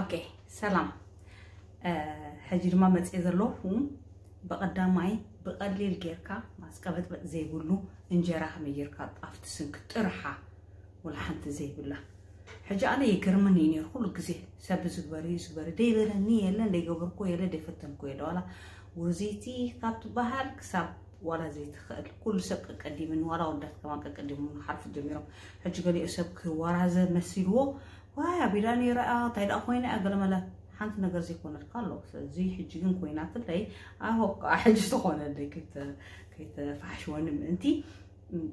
ኦኬ ሰላም። ሕጂ ድማ መፅእ ዘለኹ ብቐዳማይ ብቐሊል ጌርካ ማስቀበጥበጥ ዘይብሉ እንጀራ ከመይ ጌርካ ጣፍ ትስንክ ጥርሓ ወላ ሓንቲ ዘይብላ። ሕጂ ኣነ የገርመኒ እዩ ነይሩ ኩሉ ግዜ። ሰብ ዝግበር እዩ ዝግበር ደይበለኒ የለ ደይገበርኩ የለ ደይፈተንኩ የለ። ዋላ ውርዘይቲ ካብ ትበሃል ክሳብ ዋላ ዘይትኽእል። ኩሉ ሰብ ቀቀዲምን ዋላ ወዳት ከማ ቀቀዲሙ ሓርፊ ጀሚሮም። ሕጂ ገሊኡ ሰብ ክወራዘ መሲልዎ ዋይ ኣቢላ ነይረኣ እንታይ ደኣ ኮይና እያ ገለመለ ሓንቲ ነገር ዘይኮነልካ ኣሎ። ስለዚ ሕጂ ግን ኮይናትለይ ኣሆ ከዓ ሕጂ ዝኾነለይ ከይተፋሕሽወኒ ምእንቲ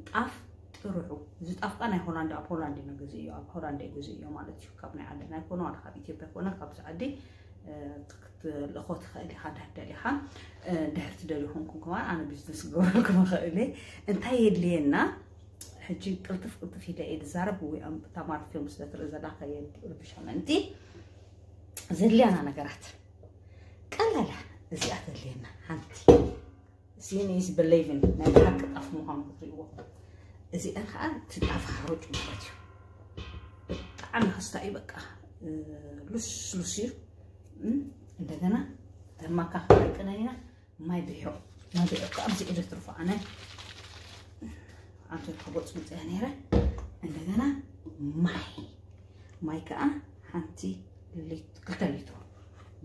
ጣፍ ጥርሑ እዚ ጣፍ ናይ ሆላንድ ኣብ ሆላንድ ንገዝ እዩ ኣብ ሆላንድ ገዝ እዩ ማለት እዩ። ካብ ናይ ዓድና ይኮነ ዋላ ካብ ኢትዮጵያ ኮነ ካብዚ ዓዲ ክትልእኾ ትኽእል ኢኻ ዳህደል ኢኻ ድሕሪ ትደልይኹም ከማ ኣነ ቢዝነስ ክገብረልኩም ክእል እንታይ የድልየና ሕጂ ቅልጥፍ ቅልጥፍ ኢለ እየ ዝዛረብ ወይ ተማር ፊልም ስለትርኢ ዘላ ከየርብሻ ምእንቲ ዘድልያና ነገራት ቀለለ እዚኣ ተድልየና ሓንቲ ሲኒስ በሌቭን ናይ ብሓቂ ጣፍ ምዃኑ ክትሪእዎ እዚአን ከዓ ትጣፍ ሓሮጭ ማለት እዩ ብጣዕሚ ክስታ እዩ በቃ ሉስሉስ እዩ እንደገና ተማካ ክደቅነ ኢና ማይ ብሖ ማይ ብሖ ከዓ ብዚ ኢለ ትርፎ ኣነ አንተ ከቦፅ ምፅያ ነይረ እንደገና ማይ ማይ ከዓ ሓንቲ ክልተ ሊትሮ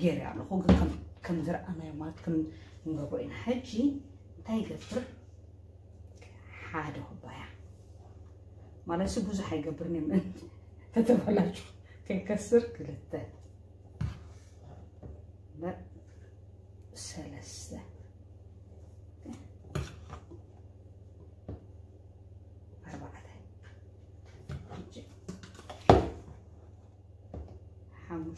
ገይረ ኣለኹ ግን ከም ዝረኣናዮ ማለት ከም ንገብሮ ኢና ሕጂ እንታይ ይገብር ሓደ ኩባያ ማለት ሲ ብዙሕ ኣይገብርን እዮም ተተበላችሁ ከይከስር ክልተ ሰለስተ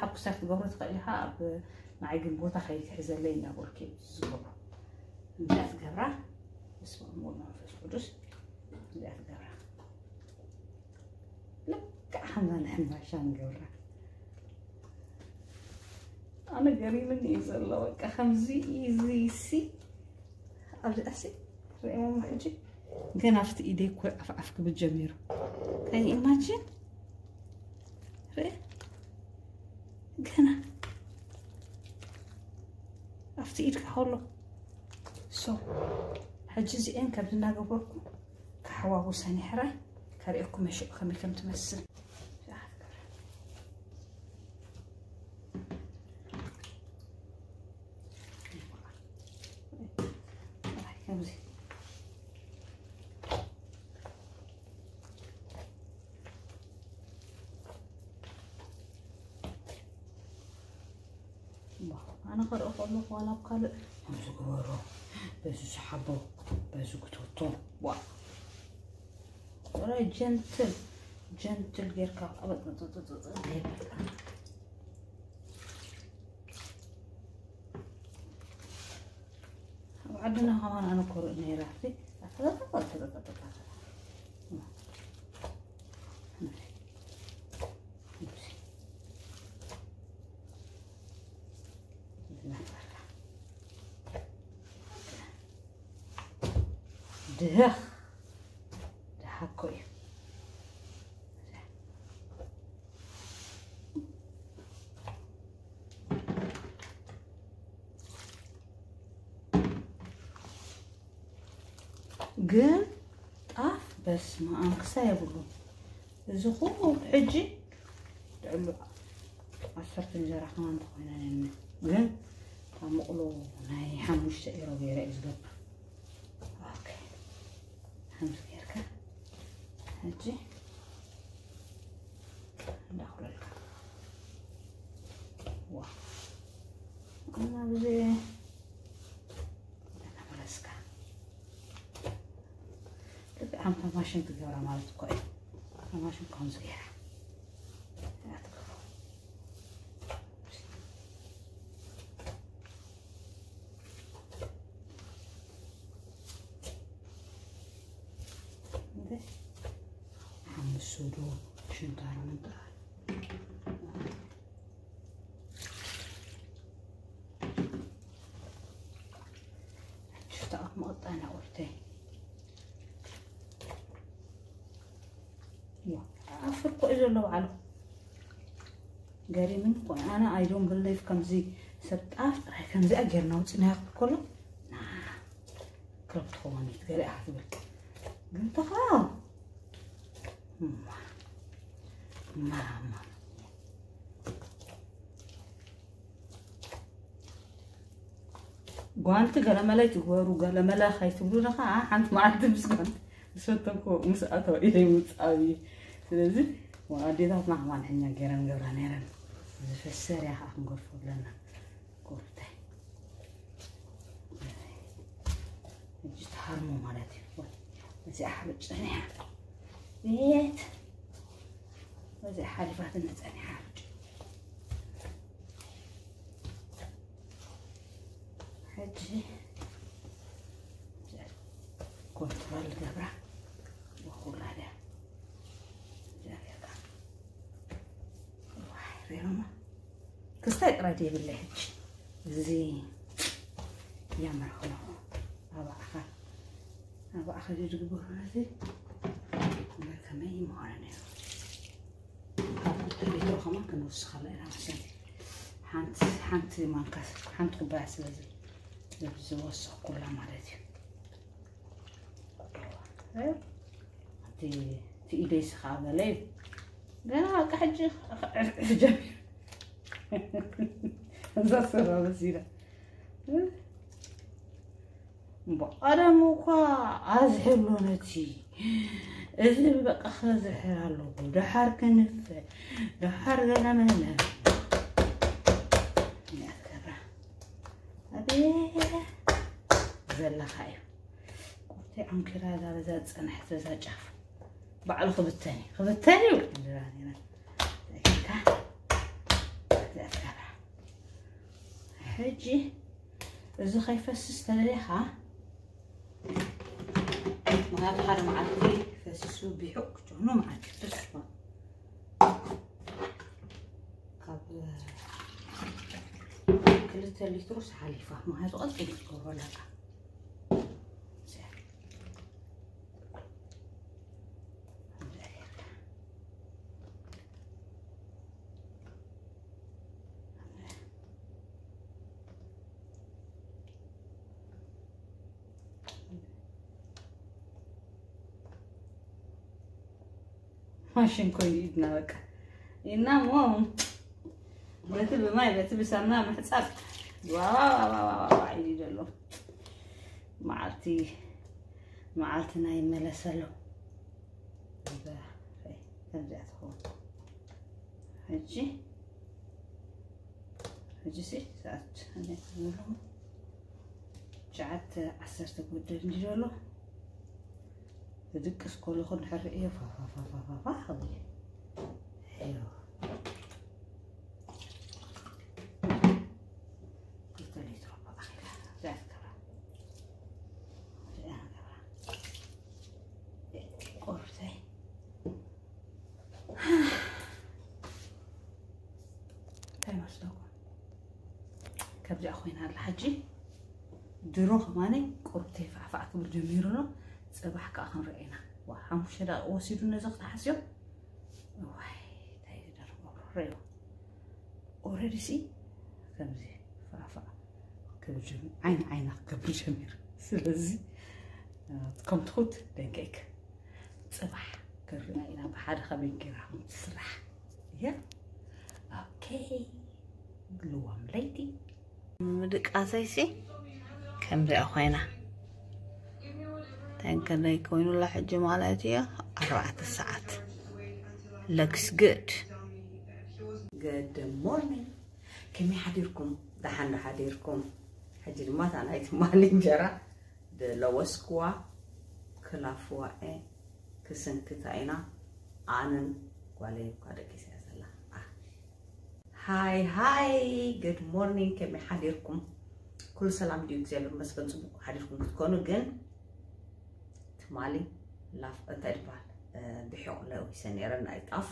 ካብ ክሳብ ትገብሮ ትኽእል ኢኻ ኣብ ናይ ግን ቦታ ከይትሕዘለይ እናበልክ ዝገብሮ እንዚኣ ትገብራ በስመ አብ ወወልድ ወመንፈስ ቅዱስ እንዚኣ ትገብራ ልክዕ ከምዛ ንሕምባሻ ንገብራ ኣነ ገሪምኒ እዩ ዘሎ በቃ ከምዚ እዚ ሲ ኣብዚኣ ሲ ሪእሞ ሕጂ ገና ኣብቲ ኢደይ ኮይ ዓፍ ዓፍ ክብል ጀሚሩ ከይ ኢማጅን holo so هالجزئين كبدنا قبركم كحواوس هنحرة كريكم مشي خمي تمثل بس كتوتو وا راي جنتل جنتل غير وعدنا هون أنا قرأ نيراتي ድህ ድሃ እኮ እዩ ግን ጣፍ በስመ አብ ክሳ የብሉ እዚ ኩሉ ሕጂ ልዕሉ ሓፈርቲ እንጀራ ከማ እንተኮይነ ግን ካብ መቕሎ ናይ ሓሙሽተ ኢሮ ገይረ እዩ ዝገብር ኦኬ هنفكرك هجي داخل لك وا أنا بزي أنا بلسكا تبقى عم تماشي بجورة مالتكو تماشي بكون زيارة ዓፍር ኮ እዩ ዘሎ ባዕሉ ገሪምን ኮነ ኣነ ኣይዶም ብለይፍ ከምዚ ሰብ ጣፍ ጥራይ ከምዚኣ ጌርና ውፅናያ ከሎ ክረብ ትኸውን እዩ ገሊኣ ትብል ግን ተኻ ማማ ጓንቲ ገለመላይ ትግበሩ ገለመላ ከይትብሉ ከዓ ሓንቲ መዓልቲ ምስ ጓንቲ ሰተኮ ምስ ኣተው ኢለ ይውፃእ እዩ ስለዚ ኣዴታትና ከማንሕኛ ገይረን ገብራ ነይረን ዝፈሰር እያ ከዓ ክንገርፎ ኣለና ጎርታይ እጅ ተሃርሞ ማለት እዩ እዚኣ ሓርጭ ፀኒሓ ቤት እዚኣ ሓሊፋት ነፀኒሓ ሓርጭ ሕጂ كستاي رادي بالله. زين. يا مرحبا. هذا آخر هذا آخر يجيب هذا كما يمهرنا تريدو خما كنوسخ الله عشان حنت حنت مانكاس حنت قبعة سلازل. لبز وسخ كلها مالتي. أيوه. تي تي إيدي سخابة ليه؟ لا هاك حجي عفجر እዛ ሰራ በሲዳ ቀደም እኳ ኣዝሕሎ ነቲ እዚ በቃ ክዝሕር ኣለዎ ድሓር ክንፈ ድሓር ገለመለ ዘለካ እዩ ቁርተይ ዓንኪራ ዛ በዛ ፀናሕት በዛ ጫፍ ባዕሉ ክብተን እዩ ክብተን እዩ ሕጂ እዚ ከይፈስስ ተለሊኻ ምክንያቱ ሓደ መዓልቲ ፈሲሱ ቢሑ ክጭኑ መዓልቲ ፈስስ ካብ ክልተ ሊትሮስ ሓሊፋ ምክንያቱ ቀጢል ትገብሮ ኣለካ ማሽን ኮይኑ ኢድና በቃ። ኢና ሞ በቲ ብማይ በቲ ብሳሙና ምሕፃብ ዋዋዋዋዋ ኢሉ ዘሎ መዓልቲ ናይ ይመለስ ኣሎ ከምዚኣ ትኸውን ሕጂ ሕጂ ሲ ሰዓት ሸዓተ ዓሰርተ ጉደል እንጂ ዘሎ بدك سكول خد نحرق إيه فا فا فا فا فا فا حضي أيوه كبجي أخوين هذا الحجي دروه ماني قربتي فعفعك بالجميرنا صباح كا خنرينا وحمشدا وسيدو نزخ تحسيو؟ واي تايدر. وبريو اوريدي سي كمزي فافا كبرجم عين عينا كبرجمير سلازي. كم تخوت؟ دنكيك. صباح كرنا إلى بحر خبين كرام تسرح. يا. أوكي. لوام ليتي. مدك اساسي كم ذا خوينا ጌራ ትስራሕ እያ ኦኬ ልዋም ለይቲ ምድቃሰይሲ ከምዚኣ ኮይና ተንከነይ ኮይኑላ ሕጂ ማለት እዮ ኣርባዕተ ሰዓት ለክስ ግድ ግድ ሞርኒንግ ከመይ ሓዲርኩም ደሓን ሓዲርኩም ሕጂ ድማ እታ ናይ ትማሊ እንጀራ ለወስክዋ ክላፍዋ እ ክስንክታ ኢና ኣነን ጓለይ እኳ ደቂሰ ዘላ ሃይ ሃይ ግድ ሞርኒንግ ከመይ ሓዲርኩም ትማሊ ላፍ እንታይ ድበሃል ብሒቕ ለዊሰ ነይረን ናይ ጣፍ።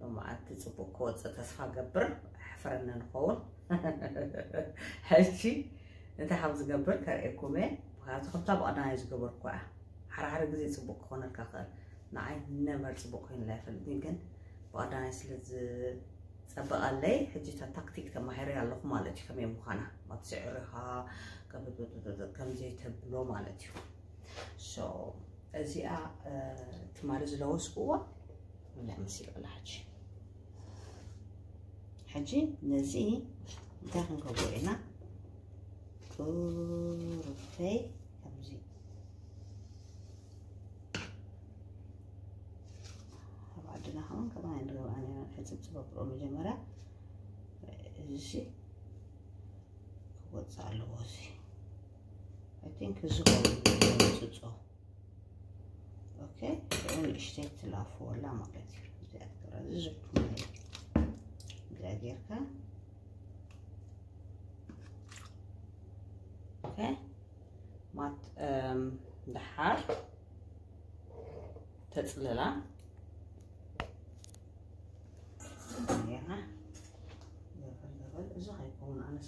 ሎማዓንቲ ፅቡቅ ክወፅእ ተስፋ ገብር ሕፍረኒ ንኸውን። ሕጂ እንታይ ከም ዝገብር ከርእየኩም እየ? ምክንያቱ ከምታ ብቐዳማይ ዝገበርኩ እያ ሓረሓረ ግዜ ፅቡቅ ክኾነልካ ክእል ንዓይ ነበር ፅቡቅ ኮይኑላ ይፈልጥኒ ግን ብቐዳማይ ስለ سبقالي حجيتها تكتيك تمهري اللوخ مالتي كم ما تسعرها كم كم زيت تبلو مالتي. So زيا تمارز لوس قوة ولا مسيل ولا حجي حجي نزي داخل قبوعنا كورفي كم بعدنا هم كمان روانا ንገብራ ነና ሕፅብ ዝገብሮ መጀመርያ እዚ ክወፅእ ኣለዎ እዚ ኣይ ቲንክ እዚ ኮይኑ ፅፆ ኦኬ ሽዑ ንእሽተይ ትላፍወላ ማለት እዩ እዚኣ ትገብራ እዚ ዝሕኩም እዚኣ ጌርካ ኦኬ ማት ድሓር ተፅልላ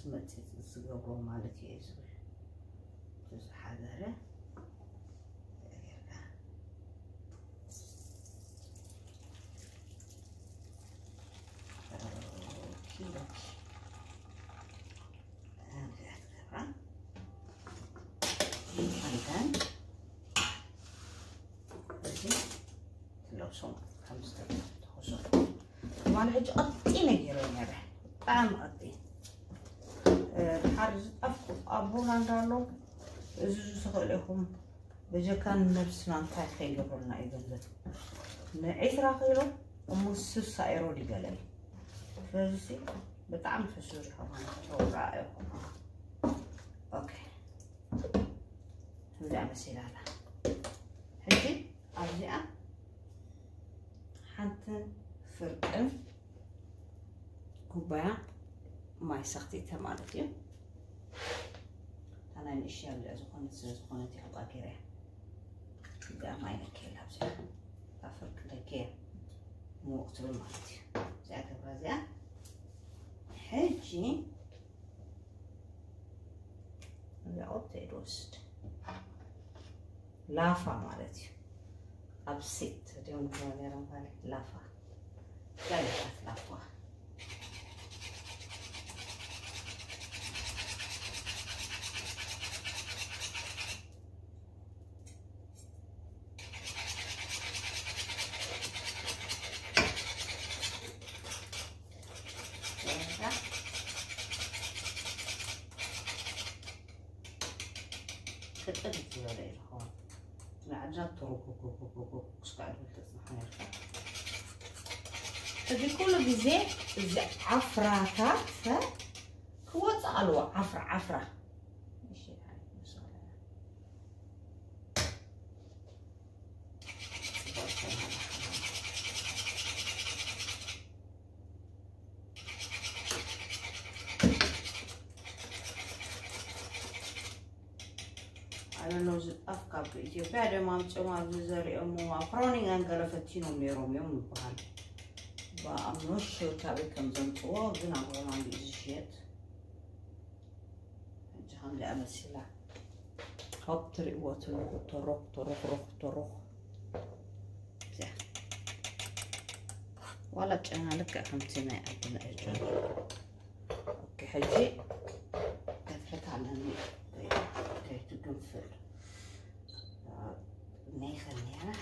ከይከውን ኣነስ መፅት ዝገብሮ ማለት እየ ዝብል ዝሓዘረ ማለት ሕጂ ቀጢ ነጊረ ነረ ብጣዕሚ ቀጢ ድሓር ዝጠፍኩ ኣቦና እንዳሎ እዚ ዝትኽእል ኢኹም በጀካን ነብስና እንታይ ከይገብረልና እዩ ገንዘብ ንዒስራ ኪሎ እሙስ ስሳ ኤሮ ዲገለል ስለዚ ብጣዕሚ ፍሱር ይኸውን ተውራ ኢኹም ኦኬ እዚኣ መሲላ ኣላ ሕጂ ኣብዚኣ ሓንቲን ፍርቅን ኩባያ ማይ ሰኽቲተ ማለት እዩ ንእሽያ ብልዕ ዝኾነት ስለ ዝኾነት ኣብኣ ገይረ እዚኣ ማይ ነክየላ ኣብዚኣ እታ ፍርቂ ደክየ ምውቕ ትብል ማለት እዩ እዚኣ ገብራ እዚኣ ሕጂ እዚኣ ኦብተይ ድወስድ ላፋ ማለት እዩ ኣብ ሴት ድዮም ላፋ ጋይታት ላፋ ጊዜ እዚ ዓፍራታት ክወፅእ ኣለዎ ዓፍራ ዓፍራ ኢትዮጵያ ደማም ጭማ ዝዘሪኦሞ ኣብ ፍራውኒንግ ኣንገለፈቲ ነይሮም እዮም ይበሃል but I'm not sure Tabby comes on board when I'm going on these yet. هعمل امثله هطرق واطرق وطرق طرق رق طرق ولا جانا لك خمسين عندنا اجر أوكي حجي. دفعت على المي كي تقنفل نيخ النيرة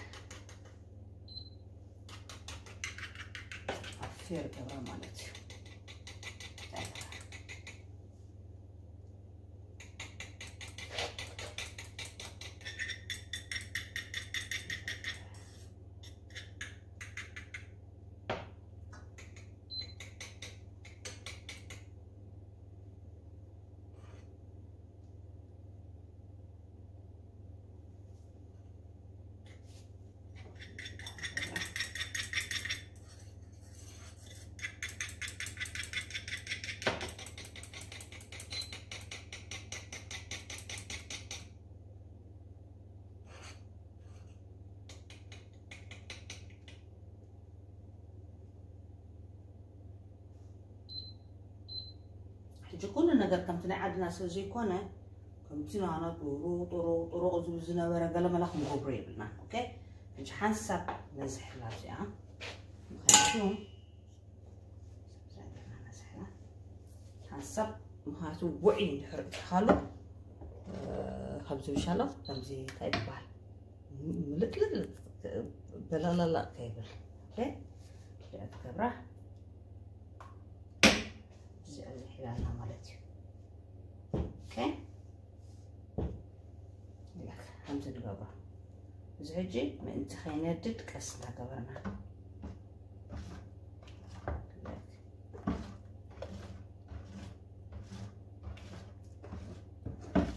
ገብራ ማለት jikonu nagar kamtina adna so jikona kamtina ana toro toro toro ozuzuna wara galama lakh mugo brebna okay nje hansab nazih labja مخاتوم حسب مخاتو وعي ندحر خالو خبزو شالو تمزي طيب بحال ملت لت لت بلا لا لا كيبل أوكي لعب كبره ዝሒላና ማለት እዩ ኦኬ ከምዚ ንገብሮ እዚ ሕጂ ምእንቲ ከይነድድ ቀስ እናገበርና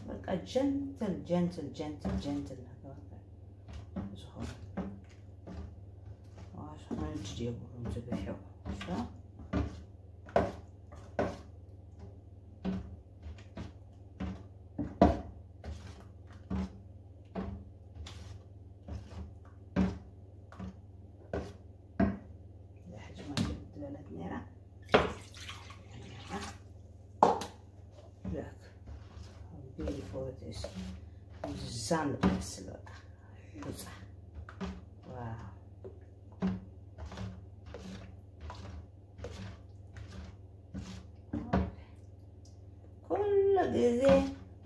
በቃ ጀንትል ጀንትል ጀንትል ጀንትል ዝኮነ ንድድ የብሉም ثلاث لاك بيلي فوتس زان بسلوة حوزة واو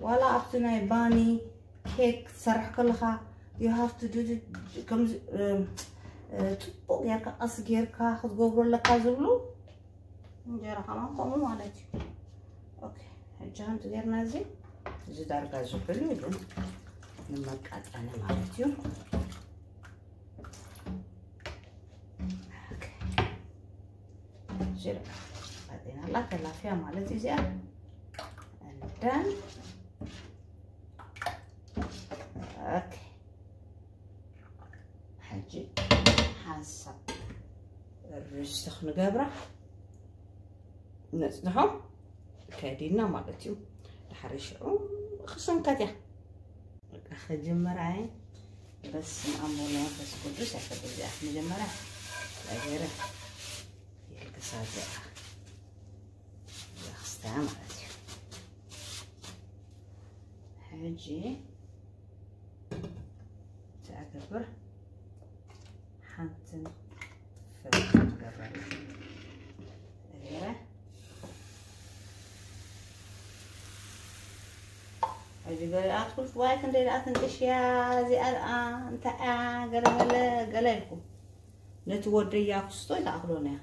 ولا أبتنا يباني كيك صرح كلها you have to do it comes ፅቡቅ ጌርካ ቀስ ጌርካ ክትገብሮ ኣለካ ዝብሉ እንጀራ ከማ ከምኡ ማለት እዩ ኦኬ ሕጂ ከምቲ ጌርና እዚ እዚ ዳርጋ ዝሕሉ ግን ንመቃጠኒ ማለት እዩ ቃጤናላ ተላፊያ ማለት እዚኣ እንደን ርስቲ ክንገብራ ነፅንሖ ከዲና ማለት እዩ ድሓሪ ሽዑ ክስንከት እያ በቃ ከጀመራይ በስመ አብ ወወልድ ወመንፈስ ቅዱስ ያፈል እዚኣ መጀመርያ ገይረ የልግሳ እዚኣ ክስታያ ማለት እዩ ሕጂ ትኣገብር ሓንትን ፍርቂ ትገብር ገይረ ሕጂ ገሊኣት ኩልት ዋይ ክንደይ ደኣ ትንቅሽያ እዚኣ ደኣ እንታይ እያ ገለ መለ ገለ ኢልኩም ነቲ ወደያ ክስቶ ይተኣክሎን እያ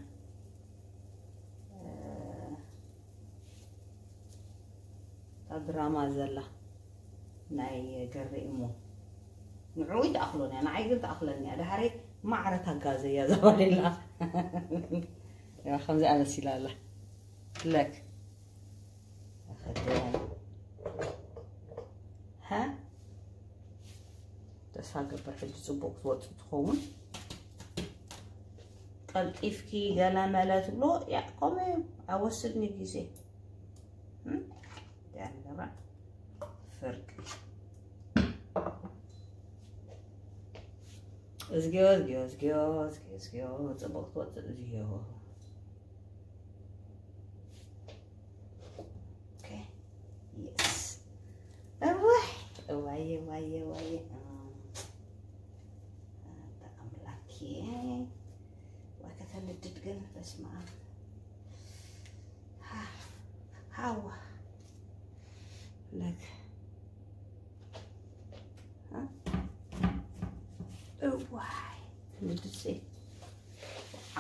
ኣብ ድራማ ዘላ ናይ ገሪ እሞ ንዕኡ ይተኣክሎን እያ ንዓይ ግን ተኣክለኒ እያ ድሓሪ ማዕረ ታጋዘ እያ ዘባሌላ ከምዚኣ መሲላ ኣላ ለክ ኣኸድም ተስፋ ገበር ሕጂ ፅቡቅ ክትወፅእ ትኸውን ቀልጢፍኪ ገለ መለ ትብሎ Let's go, let's go, let's go, let's go, let's go. Let's go, let's go. Okay. Yes. Away, away, away, away. Tak ambil lagi. Eh? Wah, kata kan, maaf. Hawa.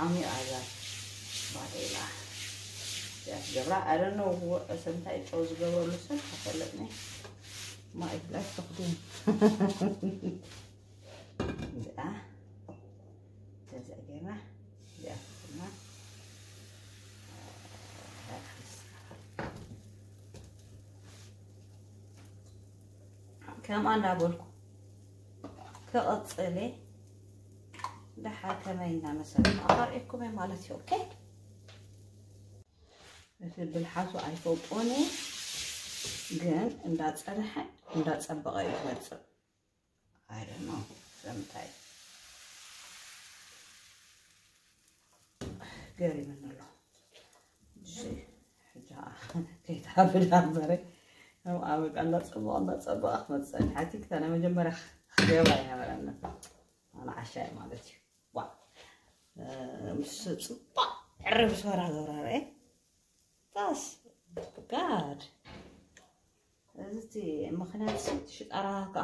Amir Azad. Whatever. Just the right. I don't know what sometimes I was going to listen. I feel like me. ما إبلاش تخدم بقى تلزق جامع بقى خدمة كم أنا بقولكم كأطلي دحا كمينا مثلا أقرأكم مالتي أوكي مثل بالحاسو أيفوقوني ግን እንዳፀንሐ እንዳፀበቀ እዩ ዝመፅእ አይደ ነው ዘምታይ ገሪም እንሎ ሕጃ ከይታ ሓፍዳ በረ ኣብኣ እንዳፀበቕ እንዳፀበቕ ክመፅእ ሓቲ ክታነ መጀመርያ ክገባ ይነበረና ኣነ ዓሻይ ማለት እዩ ጋድ እዚ ምክንያት ኣለካ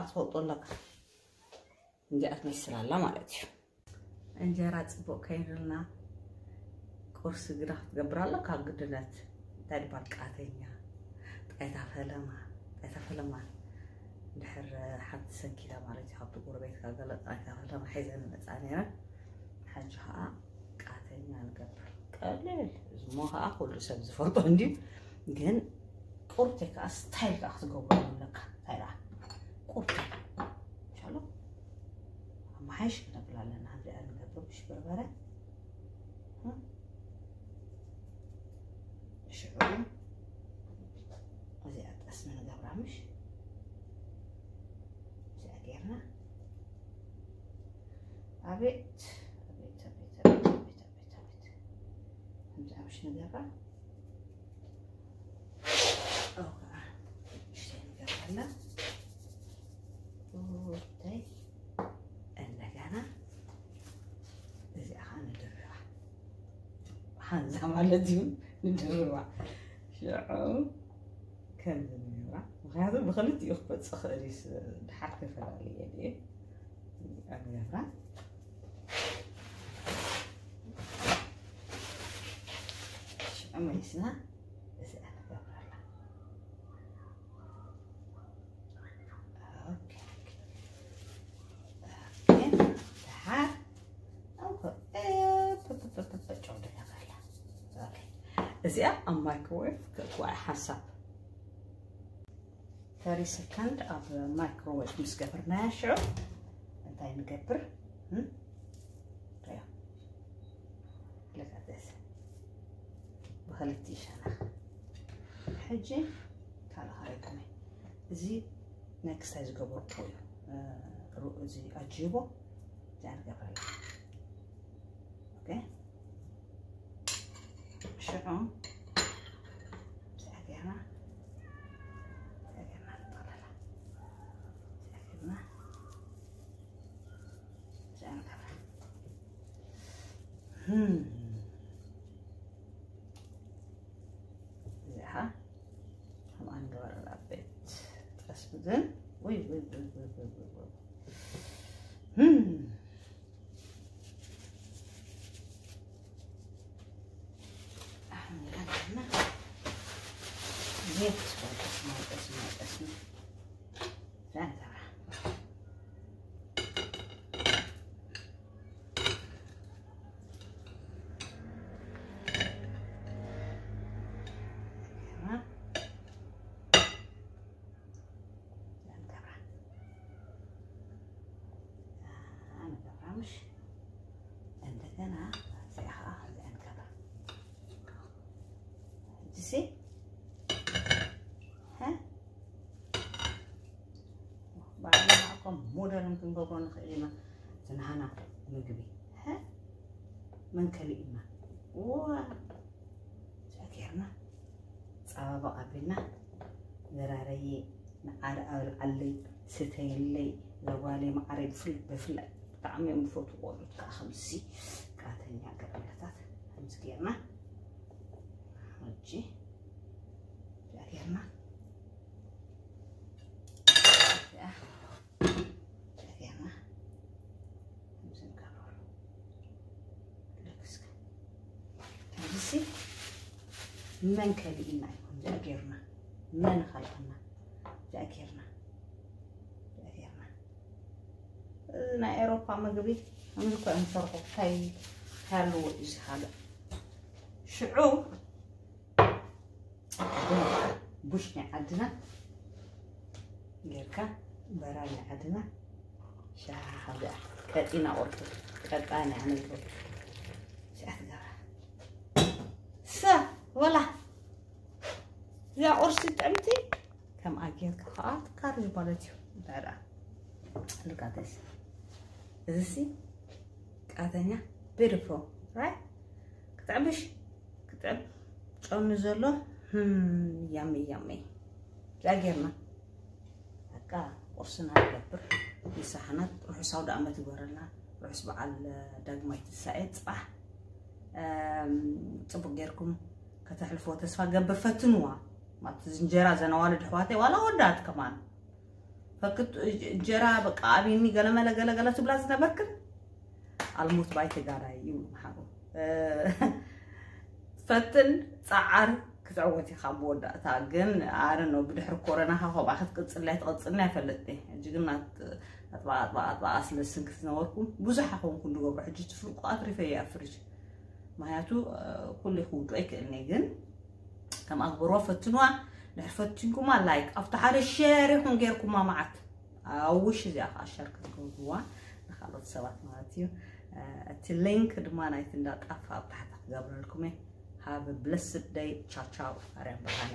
እንዲኣ ትመስል ኣላ ማለት እዩ እንጀራ ፅቡቅ ከይድልና ቁርሲ ግዳ ክትገብር ኣለካ ግድነት እንታይ ድባል ቃተኛ ጣይታ ፈለማ ጣይታ ፈለማ ድሕር ሓንቲ ሰንኪላ ማለት እዩ ካብቲ ጎረቤትካ ገለ ጣይታ ፈለማ ሒዘን መፃ ነይረን ከዓ ቃተኛ ንገብር ቀሊል እሞ ኩሉ ሰብ ዝፈልጦ እንድዩ ግን ቁርቴ ከዓ ስታይል ከዓ ክትገብሮ ኣለካ እንታይ ቁርቴ ሻሎ ኣማሓይሽ ክነብል እዚኣ ንገብር ብሽ በርበረ ሽዑ እዚኣ ጠስሚ ንገብራ ምሽ እዚኣ ጌርና ኣቤት كده هذا بقى نشتري جوانا وبتاي اللجانة زي هندرع هنزعم على ديون وهذا بغلطي اخبط صخري حق فلالي يعني أنا ንገብራላ እዚኣ ኣብ ማይክሮዌቭ ክትዋዕ ሓሳብ ተሪ ሰከንድ ኣብ ማይክሮዌቭ ምስ ገበርናያ ሽዑ እንታይ ንገብር እኸልቲ ሸና ሕጂ ካልኣኸረኩመ እዚ ነክስታይ ዝገበርኩ እዩ እዚ ኣጅቦ እዚኣ ንገብረላ ሽዑ 人，喂喂喂喂喂喂。ባዕልና እኮ ሞደርን ክንገብሮ ንኽእል ኢና። እቲ ምግቢ መንከሊ ኢና። ዋ ፀባባ ቐቢልና ዘራረየ ንዓደ ኣብ ስተየለይ ዘጓለይ ማዕረይ ብፍላይ ብጣዕሚ እዮም ዝፈትዎ ቆልዑት ከዓ ከምዚ ቃተኛ ገረለታት ከምዚ ጌርና እጂ ጌርና من كبئنا لكم زأكيرنا من خلقنا زأكيرنا زأكيرنا لنا أوروبا مغربي أمريكا أنصرخو كاي طيب. هالو إز هذا شعوب بوشنا عدنا. غيركا برانا عدنا. شاهدا كاتينا أورتو كاتانا عملتو شاهدا سه ወላ እዚኣ ቁርሲ ጥዕምቲ ከም ኣጌርካ ከዓ ካርጅ ማለት እዩ። ንዕዳ ልቃተስ እዚ ሲ ቃተኛ ቢርፎ ራይ ክትዕብሽ ክትዕብ ጨኑ ዘሎ ያሚ ያሚ እዚኣ ጌርና በቃ ቁርስና ንገብር ንሳሕናት ርሑስ ኣውደ ኣመት ይግበረልና ርሑስ በዓል ዳግማይ ትሳኤ ፅባሕ። ፅቡቅ ጌርኩም ከተሕልፍዎ ተስፋ ገብር ፈትንዋ ማለት እንጀራ ዘነዋልድ ኣሕዋተይ ዋላ ወዳት ከማን? ፈክት እንጀራ በቃ ኣብኒ ገለመለ ገለገለ ትብላ ዝነበርክን ኣልሙት ባይ ተጋዳይ ይብሉ መሓሩ ፈትን ፃዓር ክትዕወት ኢኻ ብወዳእታ ግን ኣረ ነው ብድሕሪ ኮረና ካ ከምኣ ክትቅፅላይ ትቐፅልና ኣይፈለጥ ሕጂ ግን ኣጥባኣ ስለ ስንክት ዝነበርኩም ብዙሕ ኣኸውንኩ ንገብሮ ሕጂ ትፍርቁ ኣትሪፈ እየ ኣብ ምክንያቱ ኩሉ ክውድኦ ኣይክእልኒ ግን ከም ኣክብርዎ ፈትንዋ ድሕሪ ፈቲንኩማ ላይክ ኣብቲ ሓደ ሸር ይኹን ጌርኩማ መዓት ኣብ ውሽ እዚኣ ከዓ ሸር ክትገብርዋ ንካልኦት ሰባት ማለት እዩ እቲ ሊንክ ድማ ናይቲ እንዳጣፋ ኣብ ታሕቲ ክገብረልኩም እየ ሃቭ ብለስድ ደይ ቻው ቻው ኣርያ ብርሃነ